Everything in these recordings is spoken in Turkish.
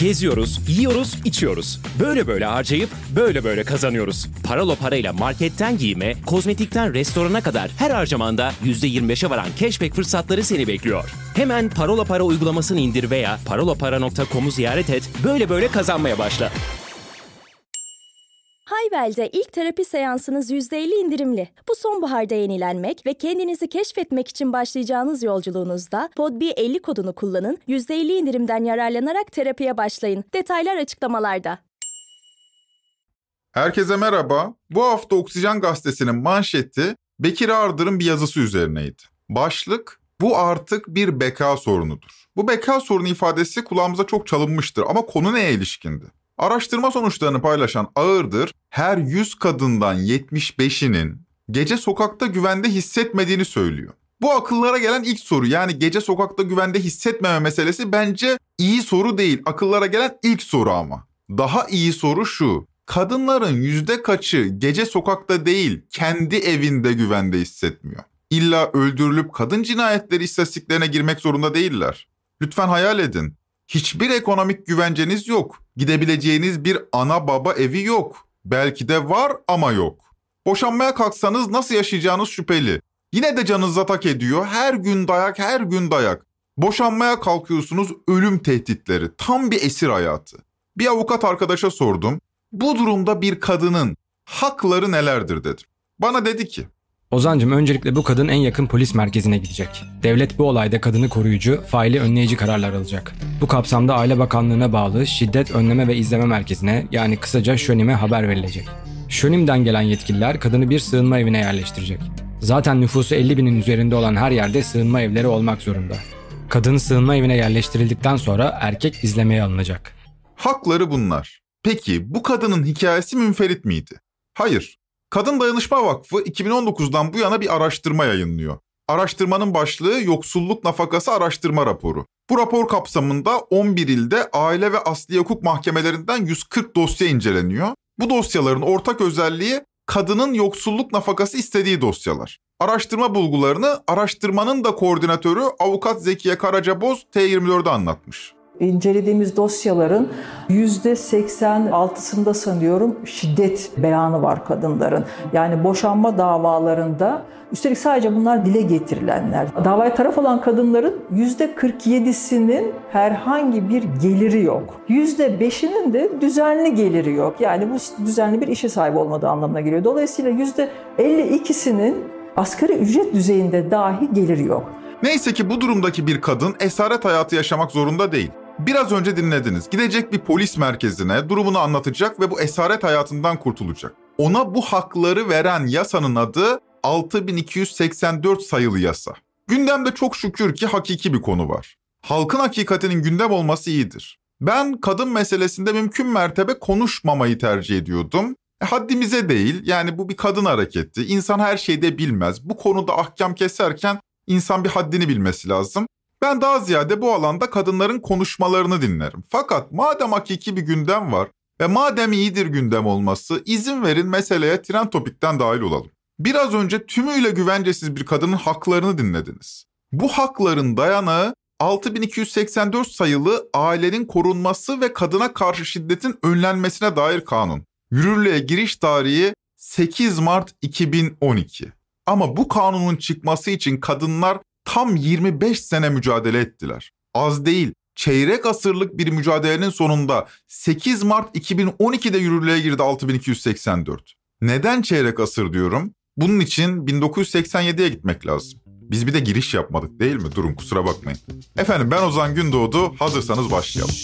Geziyoruz, yiyoruz, içiyoruz. Böyle böyle harcayıp böyle böyle kazanıyoruz. Paralo parayla marketten giyime, kozmetikten restorana kadar her harcamanda %25'e varan cashback fırsatları seni bekliyor. Hemen Parola Para uygulamasını indir veya parolapara.com'u ziyaret et. Böyle böyle kazanmaya başla. Hayvel'de ilk terapi seansınız %50 indirimli. Bu sonbaharda yenilenmek ve kendinizi keşfetmek için başlayacağınız yolculuğunuzda PODB 50 kodunu kullanın, %50 indirimden yararlanarak terapiye başlayın. Detaylar açıklamalarda. Herkese merhaba. Bu hafta Oksijen Gazetesi'nin manşeti Bekir Ardır'ın bir yazısı üzerineydi. Başlık, bu artık bir beka sorunudur. Bu beka sorunu ifadesi kulağımıza çok çalınmıştır ama konu neye ilişkindi? Araştırma sonuçlarını paylaşan Ağırdır, her 100 kadından 75'inin gece sokakta güvende hissetmediğini söylüyor. Bu akıllara gelen ilk soru yani gece sokakta güvende hissetmeme meselesi bence iyi soru değil. Akıllara gelen ilk soru ama. Daha iyi soru şu. Kadınların yüzde kaçı gece sokakta değil kendi evinde güvende hissetmiyor? İlla öldürülüp kadın cinayetleri istatistiklerine girmek zorunda değiller. Lütfen hayal edin. Hiçbir ekonomik güvenceniz yok. Gidebileceğiniz bir ana baba evi yok. Belki de var ama yok. Boşanmaya kalksanız nasıl yaşayacağınız şüpheli. Yine de canınıza tak ediyor. Her gün dayak, her gün dayak. Boşanmaya kalkıyorsunuz ölüm tehditleri. Tam bir esir hayatı. Bir avukat arkadaşa sordum. Bu durumda bir kadının hakları nelerdir dedim. Bana dedi ki Ozancım öncelikle bu kadın en yakın polis merkezine gidecek. Devlet bu olayda kadını koruyucu, faili önleyici kararlar alacak. Bu kapsamda Aile Bakanlığı'na bağlı Şiddet Önleme ve İzleme Merkezi'ne yani kısaca ŞÖNİM'e haber verilecek. ŞÖNİM'den gelen yetkililer kadını bir sığınma evine yerleştirecek. Zaten nüfusu 50 binin üzerinde olan her yerde sığınma evleri olmak zorunda. Kadın sığınma evine yerleştirildikten sonra erkek izlemeye alınacak. Hakları bunlar. Peki bu kadının hikayesi münferit miydi? Hayır. Kadın Dayanışma Vakfı 2019'dan bu yana bir araştırma yayınlıyor. Araştırmanın başlığı Yoksulluk Nafakası Araştırma Raporu. Bu rapor kapsamında 11 ilde aile ve asli hukuk mahkemelerinden 140 dosya inceleniyor. Bu dosyaların ortak özelliği kadının yoksulluk nafakası istediği dosyalar. Araştırma bulgularını araştırmanın da koordinatörü avukat Zekiye Karacaboz T24'de anlatmış. İncelediğimiz dosyaların %86'sında sanıyorum şiddet beyanı var kadınların. Yani boşanma davalarında üstelik sadece bunlar dile getirilenler. Davaya taraf olan kadınların %47'sinin herhangi bir geliri yok. %5'inin de düzenli geliri yok. Yani bu düzenli bir işe sahip olmadığı anlamına geliyor. Dolayısıyla %52'sinin asgari ücret düzeyinde dahi geliri yok. Neyse ki bu durumdaki bir kadın esaret hayatı yaşamak zorunda değil. Biraz önce dinlediniz. Gidecek bir polis merkezine durumunu anlatacak ve bu esaret hayatından kurtulacak. Ona bu hakları veren yasanın adı 6284 sayılı yasa. Gündemde çok şükür ki hakiki bir konu var. Halkın hakikatinin gündem olması iyidir. Ben kadın meselesinde mümkün mertebe konuşmamayı tercih ediyordum. E, haddimize değil yani bu bir kadın hareketi. İnsan her şeyde bilmez. Bu konuda ahkam keserken insan bir haddini bilmesi lazım. Ben daha ziyade bu alanda kadınların konuşmalarını dinlerim. Fakat madem hakiki bir gündem var ve madem iyidir gündem olması izin verin meseleye trend topikten dahil olalım. Biraz önce tümüyle güvencesiz bir kadının haklarını dinlediniz. Bu hakların dayanağı 6284 sayılı ailenin korunması ve kadına karşı şiddetin önlenmesine dair kanun. Yürürlüğe giriş tarihi 8 Mart 2012. Ama bu kanunun çıkması için kadınlar tam 25 sene mücadele ettiler. Az değil, çeyrek asırlık bir mücadelenin sonunda 8 Mart 2012'de yürürlüğe girdi 6284. Neden çeyrek asır diyorum? Bunun için 1987'ye gitmek lazım. Biz bir de giriş yapmadık değil mi? Durun kusura bakmayın. Efendim ben Ozan Gündoğdu. Hazırsanız başlayalım.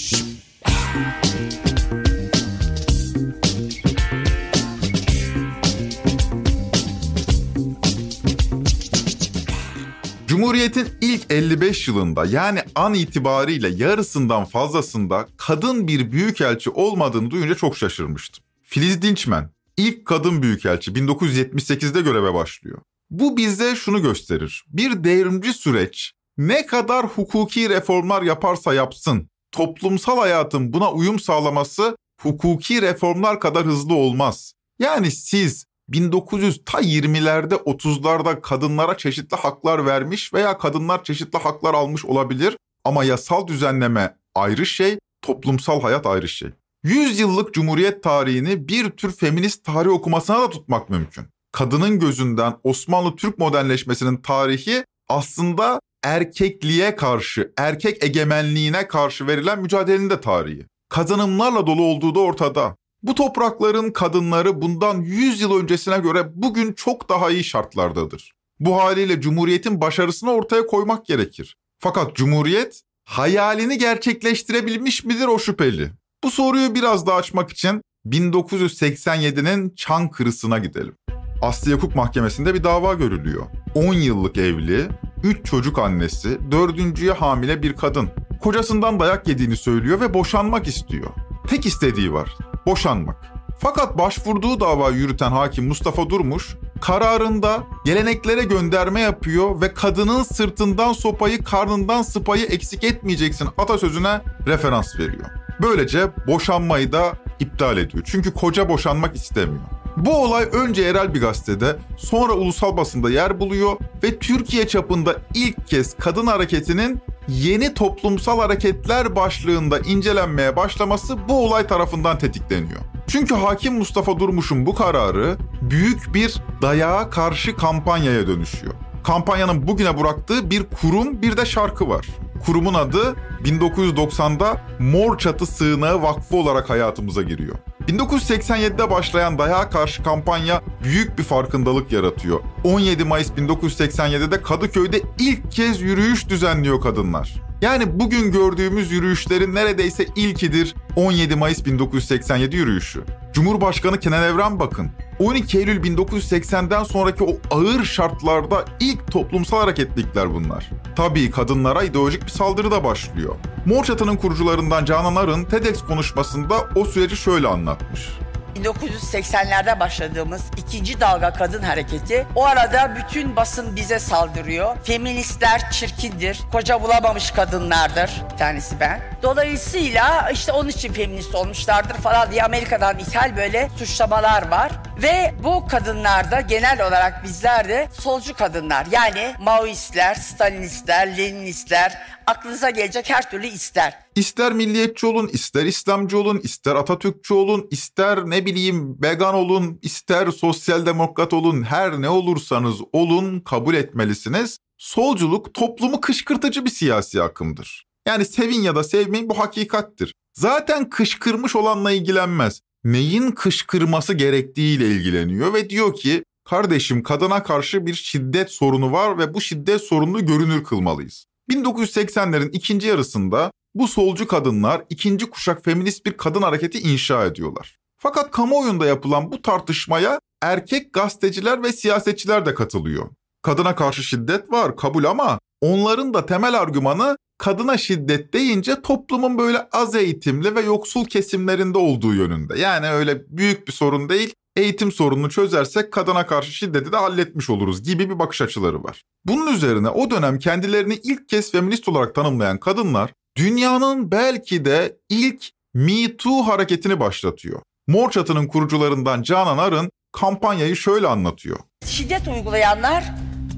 Cumhuriyet'in ilk 55 yılında yani an itibariyle yarısından fazlasında kadın bir büyükelçi olmadığını duyunca çok şaşırmıştım. Filiz Dinçmen ilk kadın büyükelçi 1978'de göreve başlıyor. Bu bize şunu gösterir. Bir devrimci süreç ne kadar hukuki reformlar yaparsa yapsın, toplumsal hayatın buna uyum sağlaması hukuki reformlar kadar hızlı olmaz. Yani siz 1900 ta 20'lerde 30'larda kadınlara çeşitli haklar vermiş veya kadınlar çeşitli haklar almış olabilir ama yasal düzenleme ayrı şey, toplumsal hayat ayrı şey. 100 yıllık Cumhuriyet tarihini bir tür feminist tarih okumasına da tutmak mümkün. Kadının gözünden Osmanlı Türk modernleşmesinin tarihi aslında erkekliğe karşı, erkek egemenliğine karşı verilen mücadelenin de tarihi. Kazanımlarla dolu olduğu da ortada. Bu toprakların kadınları bundan 100 yıl öncesine göre bugün çok daha iyi şartlardadır. Bu haliyle Cumhuriyet'in başarısını ortaya koymak gerekir. Fakat Cumhuriyet hayalini gerçekleştirebilmiş midir o şüpheli. Bu soruyu biraz daha açmak için 1987'nin Çankırı'sına gidelim. Aslı Yakuk Mahkemesi'nde bir dava görülüyor. 10 yıllık evli, 3 çocuk annesi, 4.ye hamile bir kadın. Kocasından dayak yediğini söylüyor ve boşanmak istiyor. Tek istediği var, boşanmak. Fakat başvurduğu dava yürüten hakim Mustafa Durmuş, kararında geleneklere gönderme yapıyor ve kadının sırtından sopayı, karnından sıpayı eksik etmeyeceksin atasözüne referans veriyor. Böylece boşanmayı da iptal ediyor. Çünkü koca boşanmak istemiyor. Bu olay önce yerel bir gazetede, sonra ulusal basında yer buluyor ve Türkiye çapında ilk kez kadın hareketinin yeni toplumsal hareketler başlığında incelenmeye başlaması bu olay tarafından tetikleniyor. Çünkü hakim Mustafa Durmuş'un bu kararı büyük bir dayağa karşı kampanyaya dönüşüyor. Kampanyanın bugüne bıraktığı bir kurum bir de şarkı var. Kurumun adı 1990'da Mor Çatı Sığınağı Vakfı olarak hayatımıza giriyor. 1987'de başlayan dayağa karşı kampanya büyük bir farkındalık yaratıyor. 17 Mayıs 1987'de Kadıköy'de ilk kez yürüyüş düzenliyor kadınlar. Yani bugün gördüğümüz yürüyüşlerin neredeyse ilkidir 17 Mayıs 1987 yürüyüşü. Cumhurbaşkanı Kenan Evren bakın. 12 Eylül 1980'den sonraki o ağır şartlarda ilk toplumsal hareketlikler bunlar. Tabii kadınlara ideolojik bir saldırı da başlıyor. Mor Çatı'nın kurucularından Canan Arın TEDx konuşmasında o süreci şöyle anlatmış. 1980'lerde başladığımız ikinci dalga kadın hareketi. O arada bütün basın bize saldırıyor. Feministler çirkindir, koca bulamamış kadınlardır. Bir tanesi ben. Dolayısıyla işte onun için feminist olmuşlardır falan diye Amerika'dan ithal böyle suçlamalar var. Ve bu kadınlarda genel olarak bizler de solcu kadınlar yani Maoistler, Stalinistler, Leninistler, aklınıza gelecek her türlü ister. İster milliyetçi olun, ister İslamcı olun, ister Atatürkçü olun, ister ne bileyim vegan olun, ister sosyal demokrat olun, her ne olursanız olun kabul etmelisiniz. Solculuk toplumu kışkırtıcı bir siyasi akımdır. Yani sevin ya da sevmeyin bu hakikattir. Zaten kışkırmış olanla ilgilenmez. Neyin kışkırması gerektiğiyle ilgileniyor ve diyor ki kardeşim kadına karşı bir şiddet sorunu var ve bu şiddet sorununu görünür kılmalıyız. 1980'lerin ikinci yarısında bu solcu kadınlar ikinci kuşak feminist bir kadın hareketi inşa ediyorlar. Fakat kamuoyunda yapılan bu tartışmaya erkek gazeteciler ve siyasetçiler de katılıyor. Kadına karşı şiddet var kabul ama onların da temel argümanı kadına şiddet deyince toplumun böyle az eğitimli ve yoksul kesimlerinde olduğu yönünde. Yani öyle büyük bir sorun değil, eğitim sorununu çözersek kadına karşı şiddeti de halletmiş oluruz gibi bir bakış açıları var. Bunun üzerine o dönem kendilerini ilk kez feminist olarak tanımlayan kadınlar dünyanın belki de ilk Me Too hareketini başlatıyor. Mor Çatı'nın kurucularından Canan Arın kampanyayı şöyle anlatıyor. Şiddet uygulayanlar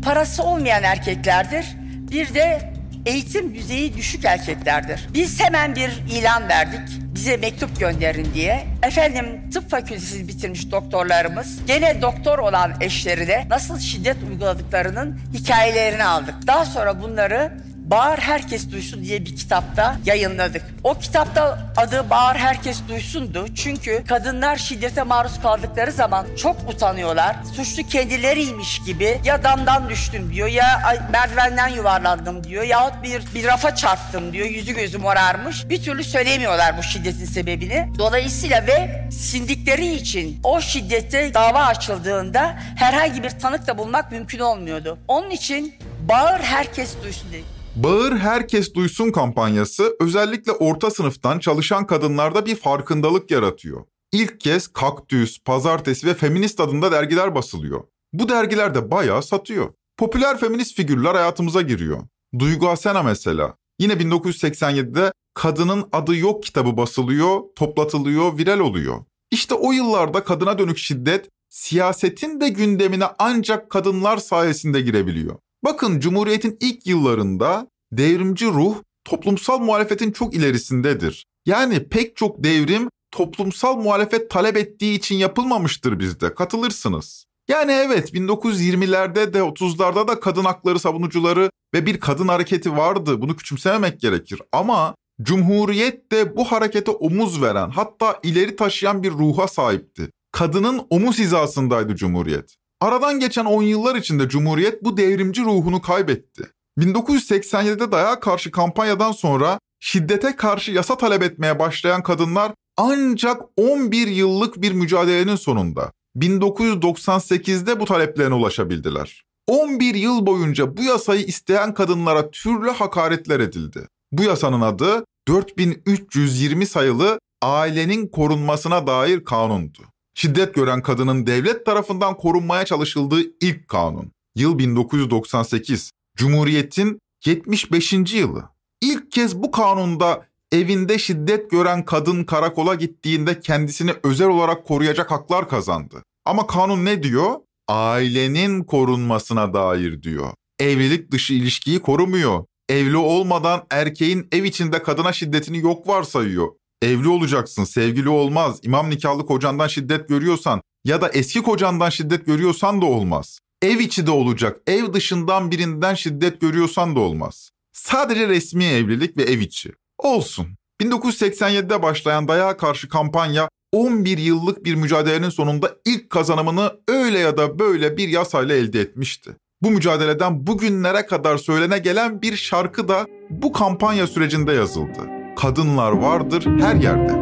parası olmayan erkeklerdir. Bir de eğitim düzeyi düşük erkeklerdir. Biz hemen bir ilan verdik. Bize mektup gönderin diye. Efendim tıp fakültesi bitirmiş doktorlarımız gene doktor olan eşlerine nasıl şiddet uyguladıklarının hikayelerini aldık. Daha sonra bunları Bağır Herkes Duysun diye bir kitapta yayınladık. O kitapta adı Bağır Herkes Duysun'du. Çünkü kadınlar şiddete maruz kaldıkları zaman çok utanıyorlar. Suçlu kendileriymiş gibi ya damdan düştüm diyor ya merdivenden yuvarlandım diyor yahut bir, bir rafa çarptım diyor. Yüzü gözü morarmış. Bir türlü söylemiyorlar bu şiddetin sebebini. Dolayısıyla ve sindikleri için o şiddete dava açıldığında herhangi bir tanık da bulmak mümkün olmuyordu. Onun için bağır herkes duysun dedi. Bağır Herkes Duysun kampanyası özellikle orta sınıftan çalışan kadınlarda bir farkındalık yaratıyor. İlk kez Kaktüs, Pazartesi ve Feminist adında dergiler basılıyor. Bu dergiler de bayağı satıyor. Popüler feminist figürler hayatımıza giriyor. Duygu Asena mesela. Yine 1987'de Kadının Adı Yok kitabı basılıyor, toplatılıyor, viral oluyor. İşte o yıllarda kadına dönük şiddet siyasetin de gündemine ancak kadınlar sayesinde girebiliyor. Bakın Cumhuriyet'in ilk yıllarında devrimci ruh toplumsal muhalefetin çok ilerisindedir. Yani pek çok devrim toplumsal muhalefet talep ettiği için yapılmamıştır bizde. Katılırsınız. Yani evet 1920'lerde de 30'larda da kadın hakları savunucuları ve bir kadın hareketi vardı. Bunu küçümsememek gerekir. Ama Cumhuriyet de bu harekete omuz veren hatta ileri taşıyan bir ruha sahipti. Kadının omuz hizasındaydı Cumhuriyet. Aradan geçen 10 yıllar içinde Cumhuriyet bu devrimci ruhunu kaybetti. 1987'de dayağa karşı kampanyadan sonra şiddete karşı yasa talep etmeye başlayan kadınlar ancak 11 yıllık bir mücadelenin sonunda 1998'de bu taleplerine ulaşabildiler. 11 yıl boyunca bu yasayı isteyen kadınlara türlü hakaretler edildi. Bu yasanın adı 4320 sayılı ailenin korunmasına dair kanundu. Şiddet gören kadının devlet tarafından korunmaya çalışıldığı ilk kanun. Yıl 1998. Cumhuriyet'in 75. yılı. İlk kez bu kanunda evinde şiddet gören kadın karakola gittiğinde kendisini özel olarak koruyacak haklar kazandı. Ama kanun ne diyor? Ailenin korunmasına dair diyor. Evlilik dışı ilişkiyi korumuyor. Evli olmadan erkeğin ev içinde kadına şiddetini yok varsayıyor. Evli olacaksın, sevgili olmaz. İmam nikahlı kocandan şiddet görüyorsan ya da eski kocandan şiddet görüyorsan da olmaz. Ev içi de olacak, ev dışından birinden şiddet görüyorsan da olmaz. Sadece resmi evlilik ve ev içi. Olsun. 1987'de başlayan dayağa karşı kampanya 11 yıllık bir mücadelenin sonunda ilk kazanımını öyle ya da böyle bir yasayla elde etmişti. Bu mücadeleden bugünlere kadar söylene gelen bir şarkı da bu kampanya sürecinde yazıldı. Kadınlar vardır her yerde.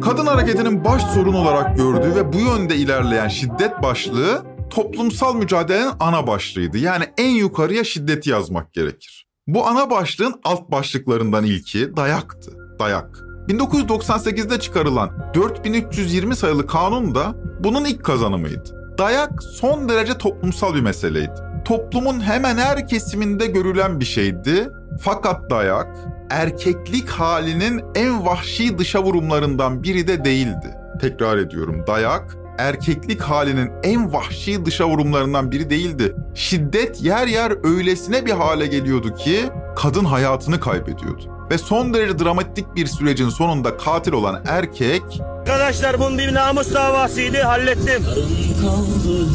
Kadın hareketinin baş sorun olarak gördüğü ve bu yönde ilerleyen şiddet başlığı toplumsal mücadelenin ana başlığıydı. Yani en yukarıya şiddeti yazmak gerekir. Bu ana başlığın alt başlıklarından ilki dayaktı. Dayak. 1998'de çıkarılan 4320 sayılı kanun da bunun ilk kazanımıydı. Dayak son derece toplumsal bir meseleydi. Toplumun hemen her kesiminde görülen bir şeydi. Fakat dayak erkeklik halinin en vahşi dışa vurumlarından biri de değildi. Tekrar ediyorum dayak erkeklik halinin en vahşi dışa vurumlarından biri değildi. Şiddet yer yer öylesine bir hale geliyordu ki kadın hayatını kaybediyordu. Ve son derece dramatik bir sürecin sonunda katil olan erkek Arkadaşlar bunun bir namus davasıydı hallettim.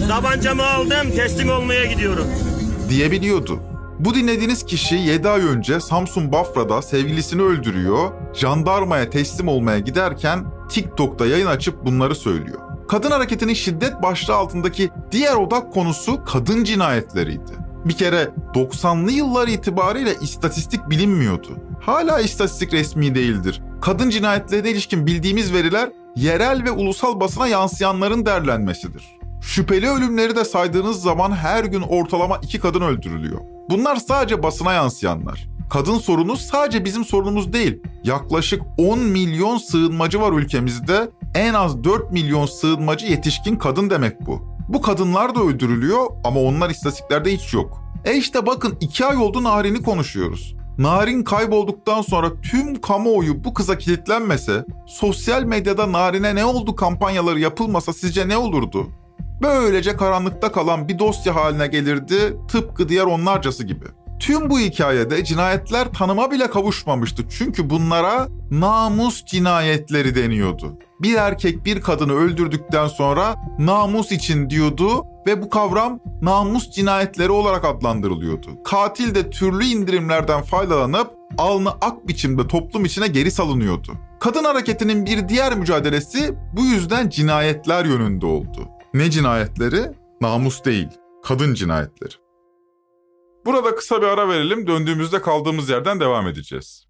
Tabancamı aldım teslim olmaya gidiyorum. diyebiliyordu. Bu dinlediğiniz kişi 7 ay önce Samsun Bafra'da sevgilisini öldürüyor, jandarmaya teslim olmaya giderken TikTok'ta yayın açıp bunları söylüyor. Kadın hareketinin şiddet başlığı altındaki diğer odak konusu kadın cinayetleriydi. Bir kere 90'lı yıllar itibariyle istatistik bilinmiyordu. Hala istatistik resmi değildir. Kadın cinayetlerine ilişkin bildiğimiz veriler yerel ve ulusal basına yansıyanların derlenmesidir. Şüpheli ölümleri de saydığınız zaman her gün ortalama iki kadın öldürülüyor. Bunlar sadece basına yansıyanlar. Kadın sorunu sadece bizim sorunumuz değil. Yaklaşık 10 milyon sığınmacı var ülkemizde. En az 4 milyon sığınmacı yetişkin kadın demek bu. Bu kadınlar da öldürülüyor ama onlar istatistiklerde hiç yok. E işte bakın 2 ay oldu Narin'i konuşuyoruz. Narin kaybolduktan sonra tüm kamuoyu bu kıza kilitlenmese, sosyal medyada Narin'e ne oldu kampanyaları yapılmasa sizce ne olurdu? Böylece karanlıkta kalan bir dosya haline gelirdi tıpkı diğer onlarcası gibi. Tüm bu hikayede cinayetler tanıma bile kavuşmamıştı çünkü bunlara namus cinayetleri deniyordu. Bir erkek bir kadını öldürdükten sonra namus için diyordu ve bu kavram namus cinayetleri olarak adlandırılıyordu. Katil de türlü indirimlerden faydalanıp alnı ak biçimde toplum içine geri salınıyordu. Kadın hareketinin bir diğer mücadelesi bu yüzden cinayetler yönünde oldu. Ne cinayetleri? Namus değil, kadın cinayetleri. Burada kısa bir ara verelim. Döndüğümüzde kaldığımız yerden devam edeceğiz.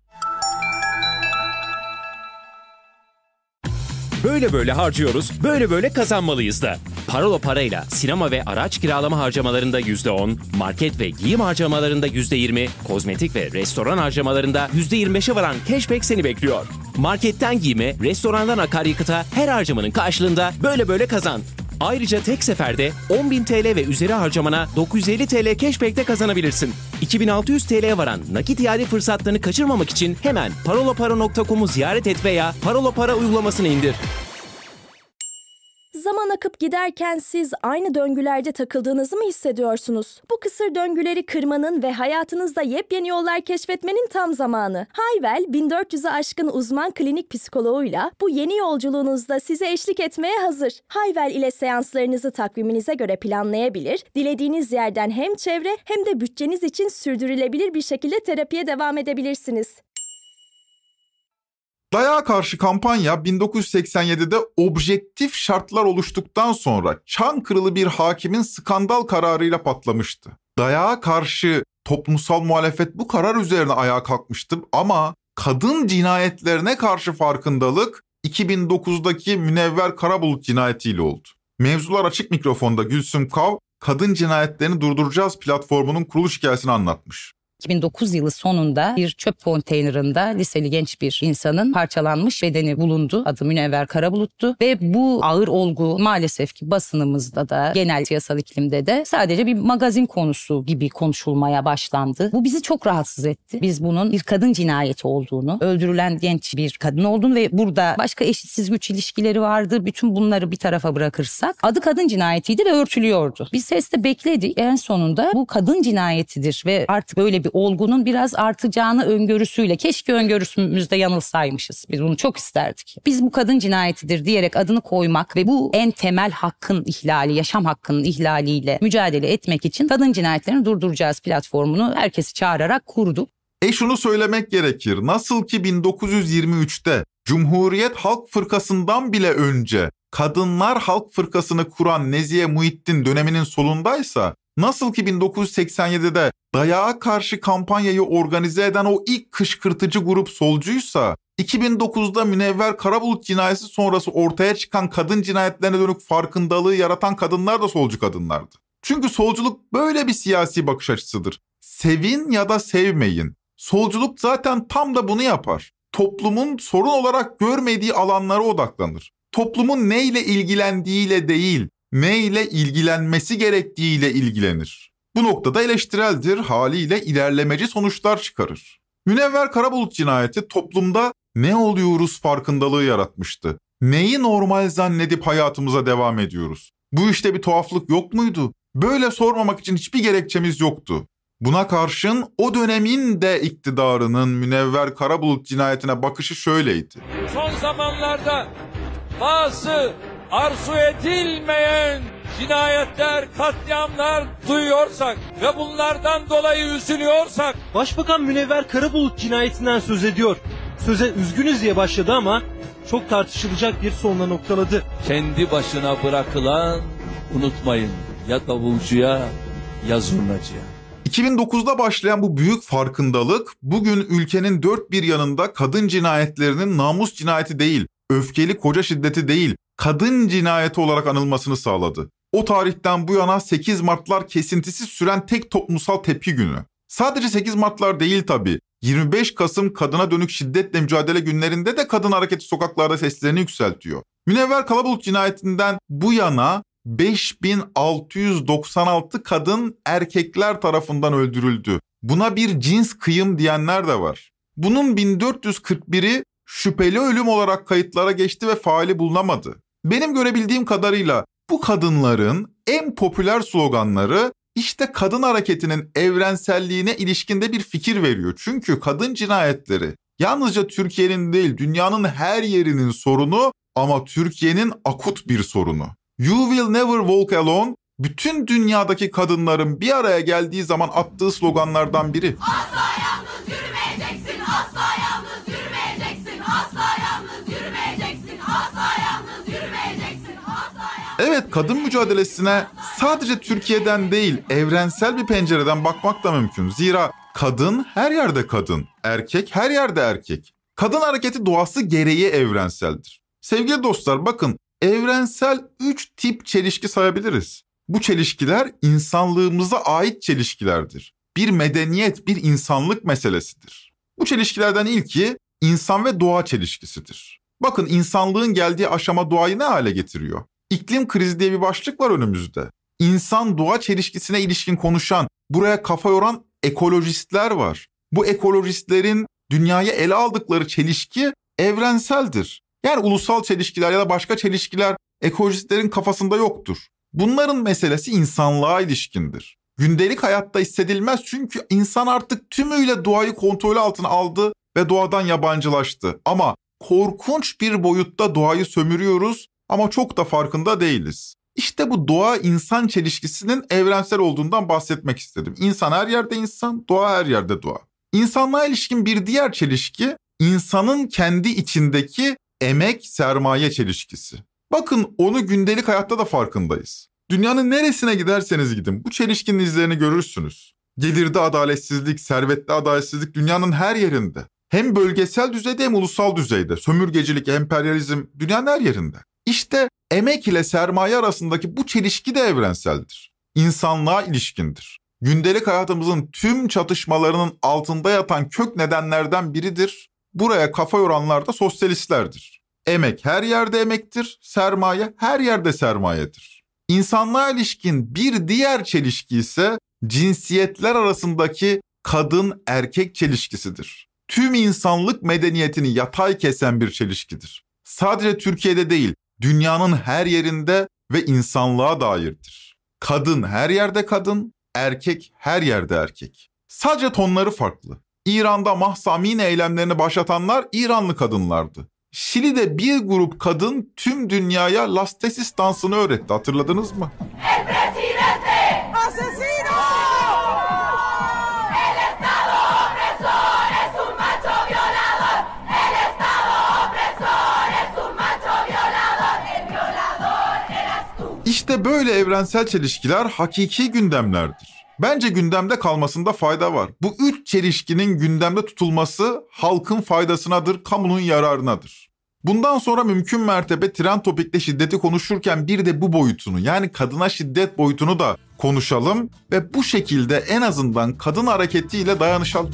Böyle böyle harcıyoruz, böyle böyle kazanmalıyız da. Paralo parayla sinema ve araç kiralama harcamalarında %10, market ve giyim harcamalarında %20, kozmetik ve restoran harcamalarında %25'e varan cashback seni bekliyor. Marketten giyime, restorandan akaryakıta her harcamanın karşılığında böyle böyle kazan. Ayrıca tek seferde 10.000 TL ve üzeri harcamana 950 TL cashback'te kazanabilirsin. 2600 TL'ye varan nakit iade fırsatlarını kaçırmamak için hemen parolopara.com'u ziyaret et veya Parolo Para uygulamasını indir. Zaman akıp giderken siz aynı döngülerde takıldığınızı mı hissediyorsunuz? Bu kısır döngüleri kırmanın ve hayatınızda yepyeni yollar keşfetmenin tam zamanı. Hayvel, 1400'ü aşkın uzman klinik psikoloğuyla bu yeni yolculuğunuzda size eşlik etmeye hazır. Hayvel ile seanslarınızı takviminize göre planlayabilir, dilediğiniz yerden hem çevre hem de bütçeniz için sürdürülebilir bir şekilde terapiye devam edebilirsiniz. Dayağa karşı kampanya 1987'de objektif şartlar oluştuktan sonra Çankırılı bir hakimin skandal kararıyla patlamıştı. Dayağa karşı toplumsal muhalefet bu karar üzerine ayağa kalkmıştı ama kadın cinayetlerine karşı farkındalık 2009'daki Münevver Karabulut cinayetiyle oldu. Mevzular açık mikrofonda Gülsüm Kav, Kadın Cinayetlerini Durduracağız platformunun kuruluş hikayesini anlatmış. 2009 yılı sonunda bir çöp konteynerında liseli genç bir insanın parçalanmış bedeni bulundu. Adı Münevver Karabulut'tu ve bu ağır olgu maalesef ki basınımızda da genel siyasal iklimde de sadece bir magazin konusu gibi konuşulmaya başlandı. Bu bizi çok rahatsız etti. Biz bunun bir kadın cinayeti olduğunu, öldürülen genç bir kadın olduğunu ve burada başka eşitsiz güç ilişkileri vardı. Bütün bunları bir tarafa bırakırsak adı kadın cinayetiydi ve örtülüyordu. Biz seste bekledik. En sonunda bu kadın cinayetidir ve artık böyle bir olgunun biraz artacağını öngörüsüyle keşke öngörüsümüzde yanılsaymışız. Biz bunu çok isterdik. Biz bu kadın cinayetidir diyerek adını koymak ve bu en temel hakkın ihlali, yaşam hakkının ihlaliyle mücadele etmek için kadın cinayetlerini durduracağız platformunu herkesi çağırarak kurduk. E şunu söylemek gerekir. Nasıl ki 1923'te Cumhuriyet Halk Fırkası'ndan bile önce Kadınlar Halk Fırkası'nı kuran Nezihe Muhittin döneminin solundaysa Nasıl ki 1987'de dayağa karşı kampanyayı organize eden o ilk kışkırtıcı grup solcuysa, 2009'da Münevver Karabulut cinayeti sonrası ortaya çıkan kadın cinayetlerine dönük farkındalığı yaratan kadınlar da solcu kadınlardı. Çünkü solculuk böyle bir siyasi bakış açısıdır. Sevin ya da sevmeyin. Solculuk zaten tam da bunu yapar. Toplumun sorun olarak görmediği alanlara odaklanır. Toplumun neyle ilgilendiğiyle değil, ne ile ilgilenmesi gerektiğiyle ilgilenir. Bu noktada eleştireldir, haliyle ilerlemeci sonuçlar çıkarır. Münevver Karabulut cinayeti toplumda ne oluyoruz farkındalığı yaratmıştı. Neyi normal zannedip hayatımıza devam ediyoruz? Bu işte bir tuhaflık yok muydu? Böyle sormamak için hiçbir gerekçemiz yoktu. Buna karşın o dönemin de iktidarının Münevver Karabulut cinayetine bakışı şöyleydi. Son zamanlarda bazı arzu edilmeyen cinayetler, katliamlar duyuyorsak ve bunlardan dolayı üzülüyorsak Başbakan Münevver Karabulut cinayetinden söz ediyor. Söze üzgünüz diye başladı ama çok tartışılacak bir sonla noktaladı. kendi başına bırakılan unutmayın ya davulcuya ya zurnacıya. 2009'da başlayan bu büyük farkındalık bugün ülkenin dört bir yanında kadın cinayetlerinin namus cinayeti değil, öfkeli koca şiddeti değil, kadın cinayeti olarak anılmasını sağladı. O tarihten bu yana 8 Martlar kesintisiz süren tek toplumsal tepki günü. Sadece 8 Martlar değil tabii. 25 Kasım kadına dönük şiddetle mücadele günlerinde de kadın hareketi sokaklarda seslerini yükseltiyor. Münevver Kalabulut cinayetinden bu yana 5696 kadın erkekler tarafından öldürüldü. Buna bir cins kıyım diyenler de var. Bunun 1441'i şüpheli ölüm olarak kayıtlara geçti ve faali bulunamadı. Benim görebildiğim kadarıyla bu kadınların en popüler sloganları işte kadın hareketinin evrenselliğine ilişkinde bir fikir veriyor. Çünkü kadın cinayetleri yalnızca Türkiye'nin değil dünyanın her yerinin sorunu ama Türkiye'nin akut bir sorunu. You will never walk alone bütün dünyadaki kadınların bir araya geldiği zaman attığı sloganlardan biri. Evet kadın mücadelesine sadece Türkiye'den değil evrensel bir pencereden bakmak da mümkün. Zira kadın her yerde kadın, erkek her yerde erkek. Kadın hareketi doğası gereği evrenseldir. Sevgili dostlar bakın evrensel 3 tip çelişki sayabiliriz. Bu çelişkiler insanlığımıza ait çelişkilerdir. Bir medeniyet, bir insanlık meselesidir. Bu çelişkilerden ilki insan ve doğa çelişkisidir. Bakın insanlığın geldiği aşama doğayı ne hale getiriyor? İklim krizi diye bir başlık var önümüzde. İnsan doğa çelişkisine ilişkin konuşan, buraya kafa yoran ekolojistler var. Bu ekolojistlerin dünyayı ele aldıkları çelişki evrenseldir. Yani ulusal çelişkiler ya da başka çelişkiler ekolojistlerin kafasında yoktur. Bunların meselesi insanlığa ilişkindir. Gündelik hayatta hissedilmez çünkü insan artık tümüyle doğayı kontrol altına aldı ve doğadan yabancılaştı. Ama korkunç bir boyutta doğayı sömürüyoruz ama çok da farkında değiliz. İşte bu doğa insan çelişkisinin evrensel olduğundan bahsetmek istedim. İnsan her yerde insan, doğa her yerde doğa. İnsanlığa ilişkin bir diğer çelişki insanın kendi içindeki emek sermaye çelişkisi. Bakın onu gündelik hayatta da farkındayız. Dünyanın neresine giderseniz gidin bu çelişkinin izlerini görürsünüz. Gelirde adaletsizlik, servette adaletsizlik dünyanın her yerinde. Hem bölgesel düzeyde hem ulusal düzeyde. Sömürgecilik, emperyalizm dünyanın her yerinde. İşte emek ile sermaye arasındaki bu çelişki de evrenseldir. İnsanlığa ilişkindir. Gündelik hayatımızın tüm çatışmalarının altında yatan kök nedenlerden biridir. Buraya kafa yoranlar da sosyalistlerdir. Emek her yerde emektir, sermaye her yerde sermayedir. İnsanlığa ilişkin bir diğer çelişki ise cinsiyetler arasındaki kadın erkek çelişkisidir. Tüm insanlık medeniyetini yatay kesen bir çelişkidir. Sadece Türkiye'de değil, dünyanın her yerinde ve insanlığa dairdir. Kadın her yerde kadın, erkek her yerde erkek. Sadece tonları farklı. İran'da Mahsa Amini eylemlerini başlatanlar İranlı kadınlardı. Şili'de bir grup kadın tüm dünyaya Lastesis dansını öğretti hatırladınız mı? İşte böyle evrensel çelişkiler hakiki gündemlerdir. Bence gündemde kalmasında fayda var. Bu üç çelişkinin gündemde tutulması halkın faydasınadır, kamunun yararınadır. Bundan sonra mümkün mertebe tren topikte şiddeti konuşurken bir de bu boyutunu yani kadına şiddet boyutunu da konuşalım ve bu şekilde en azından kadın hareketiyle dayanışalım.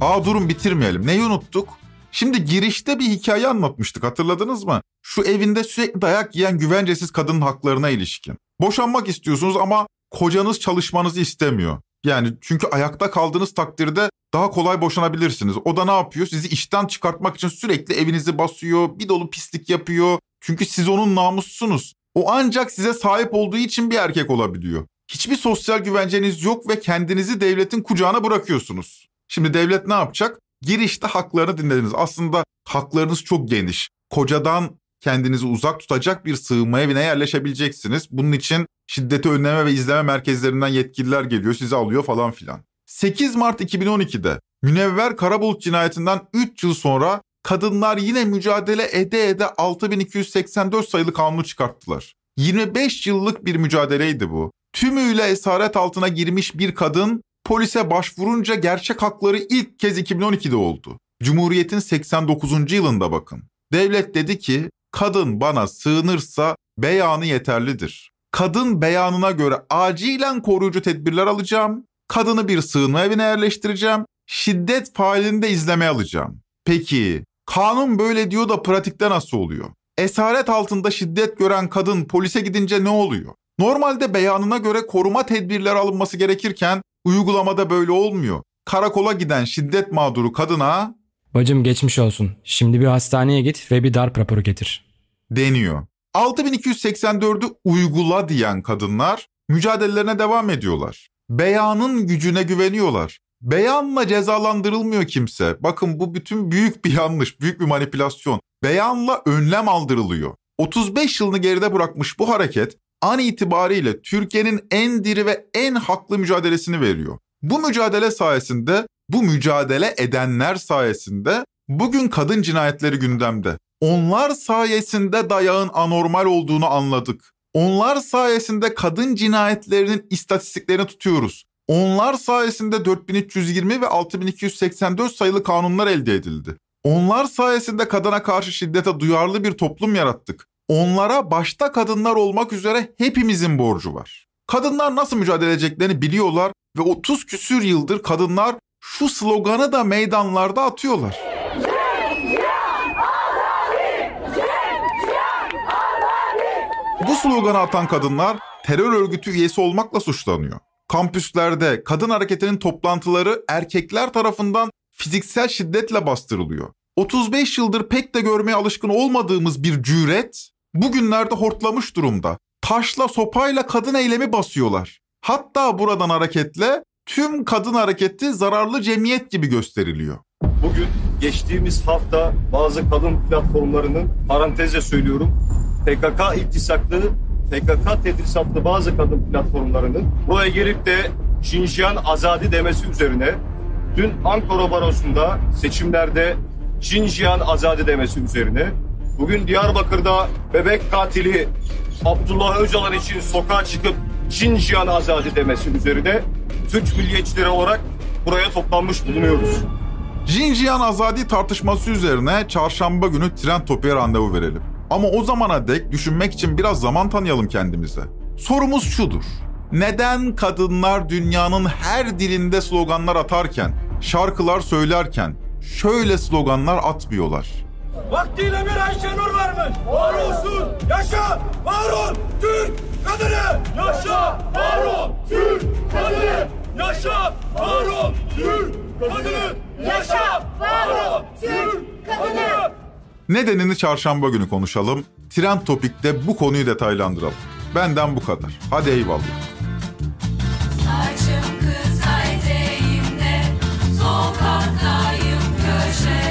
Aa durun bitirmeyelim. Neyi unuttuk? Şimdi girişte bir hikaye anlatmıştık hatırladınız mı? Şu evinde sürekli dayak yiyen güvencesiz kadının haklarına ilişkin. Boşanmak istiyorsunuz ama kocanız çalışmanızı istemiyor. Yani çünkü ayakta kaldığınız takdirde daha kolay boşanabilirsiniz. O da ne yapıyor? Sizi işten çıkartmak için sürekli evinizi basıyor, bir dolu pislik yapıyor. Çünkü siz onun namussunuz. O ancak size sahip olduğu için bir erkek olabiliyor. Hiçbir sosyal güvenceniz yok ve kendinizi devletin kucağına bırakıyorsunuz. Şimdi devlet ne yapacak? Girişte haklarını dinlediniz. Aslında haklarınız çok geniş. Kocadan kendinizi uzak tutacak bir sığınma evine yerleşebileceksiniz. Bunun için şiddeti önleme ve izleme merkezlerinden yetkililer geliyor, sizi alıyor falan filan. 8 Mart 2012'de Münevver Karabulut cinayetinden 3 yıl sonra kadınlar yine mücadele ede ede 6284 sayılı kanunu çıkarttılar. 25 yıllık bir mücadeleydi bu. Tümüyle esaret altına girmiş bir kadın polise başvurunca gerçek hakları ilk kez 2012'de oldu. Cumhuriyet'in 89. yılında bakın. Devlet dedi ki kadın bana sığınırsa beyanı yeterlidir. Kadın beyanına göre acilen koruyucu tedbirler alacağım. Kadını bir sığınma evine yerleştireceğim. Şiddet failinde izleme alacağım. Peki kanun böyle diyor da pratikte nasıl oluyor? Esaret altında şiddet gören kadın polise gidince ne oluyor? Normalde beyanına göre koruma tedbirleri alınması gerekirken uygulamada böyle olmuyor. Karakola giden şiddet mağduru kadına Bacım geçmiş olsun. Şimdi bir hastaneye git ve bir darp raporu getir. deniyor. 6284'ü uygula diyen kadınlar mücadelelerine devam ediyorlar. Beyanın gücüne güveniyorlar. Beyanla cezalandırılmıyor kimse. Bakın bu bütün büyük bir yanlış, büyük bir manipülasyon. Beyanla önlem aldırılıyor. 35 yılını geride bırakmış bu hareket an itibariyle Türkiye'nin en diri ve en haklı mücadelesini veriyor. Bu mücadele sayesinde, bu mücadele edenler sayesinde bugün kadın cinayetleri gündemde. Onlar sayesinde dayağın anormal olduğunu anladık. Onlar sayesinde kadın cinayetlerinin istatistiklerini tutuyoruz. Onlar sayesinde 4320 ve 6284 sayılı kanunlar elde edildi. Onlar sayesinde kadına karşı şiddete duyarlı bir toplum yarattık. Onlara başta kadınlar olmak üzere hepimizin borcu var. Kadınlar nasıl mücadele edeceklerini biliyorlar Ve 30 küsür yıldır kadınlar şu sloganı da meydanlarda atıyorlar. Bu sloganı atan kadınlar terör örgütü üyesi olmakla suçlanıyor. Kampüslerde kadın hareketinin toplantıları erkekler tarafından fiziksel şiddetle bastırılıyor. 35 yıldır pek de görmeye alışkın olmadığımız bir cüret bugünlerde hortlamış durumda. Taşla sopayla kadın eylemi basıyorlar. Hatta buradan hareketle tüm kadın hareketi zararlı cemiyet gibi gösteriliyor. Bugün geçtiğimiz hafta bazı kadın platformlarının paranteze söylüyorum PKK iltisaklı, PKK tedrisatlı bazı kadın platformlarının buraya gelip de Şinjiyan azadi demesi üzerine dün Ankara Barosu'nda seçimlerde Şinjiyan azadi demesi üzerine bugün Diyarbakır'da bebek katili Abdullah Öcalan için sokağa çıkıp Şinjiyan azadi demesi üzerine Türk milliyetçileri olarak buraya toplanmış bulunuyoruz. Xinjiang azadi tartışması üzerine çarşamba günü Trend Topi'ye randevu verelim. Ama o zamana dek düşünmek için biraz zaman tanıyalım kendimize. Sorumuz şudur. Neden kadınlar dünyanın her dilinde sloganlar atarken, şarkılar söylerken şöyle sloganlar atmıyorlar? Vaktiyle bir Ayşenur varmış. Var olsun. Yaşa. Var ol. Türk kadını. Yaşa. Var ol. Türk kadını. Yaşa. Var ol. Türk kadını. Yaşa. Var ol. Türk kadını. Nedenini çarşamba günü konuşalım. Trend Topik'te bu konuyu detaylandıralım. Benden bu kadar. Hadi eyvallah. Saçım kısa eteğimde, sokaktayım köşede.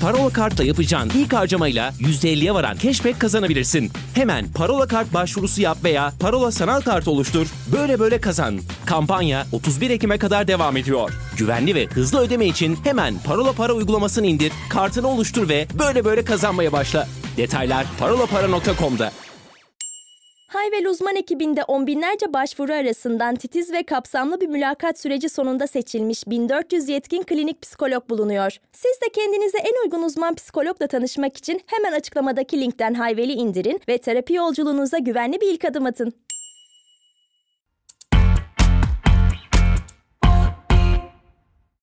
Parola Kart'la yapacağın ilk harcamayla %50'ye varan cashback kazanabilirsin. Hemen Parola Kart başvurusu yap veya Parola sanal kart oluştur. Böyle böyle kazan. Kampanya 31 Ekim'e kadar devam ediyor. Güvenli ve hızlı ödeme için hemen Parola Para uygulamasını indir, kartını oluştur ve böyle böyle kazanmaya başla. Detaylar parolapara.com'da. Hayvel uzman ekibinde on binlerce başvuru arasından titiz ve kapsamlı bir mülakat süreci sonunda seçilmiş 1400 yetkin klinik psikolog bulunuyor. Siz de kendinize en uygun uzman psikologla tanışmak için hemen açıklamadaki linkten Hayvel'i indirin ve terapi yolculuğunuza güvenli bir ilk adım atın.